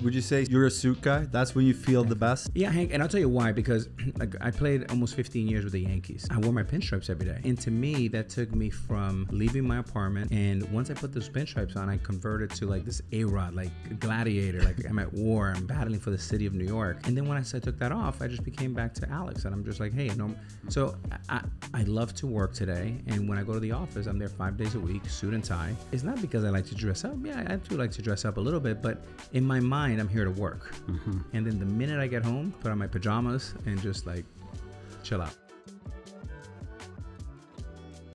Would you say you're a suit guy? That's when you feel the best? Yeah, Hank, and I'll tell you why. Because like, I played almost 15 years with the Yankees. I wore my pinstripes every day, and to me, that took me from leaving my apartment. And once I put those pinstripes on, I converted to like this A Rod, like gladiator, like I'm at war, I'm battling for the city of New York. And then when I took that off, I just became back to Alex, and I'm just like, hey, no. So I, I love to work today, and when I go to the office, I'm there five days a week, suit and tie. It's not because I like to dress up. Yeah, I do like to dress up a little bit, but in my mind mind, I'm here to work. Mm-hmm. And then the minute I get home, put on my pajamas and just like chill out.